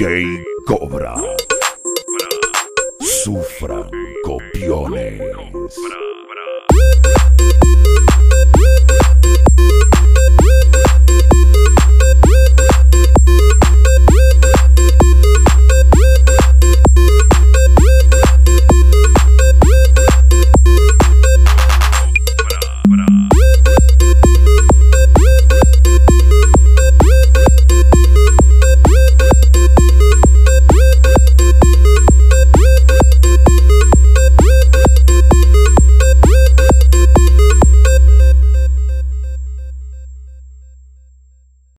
DJ Cobra. Sufran copiones.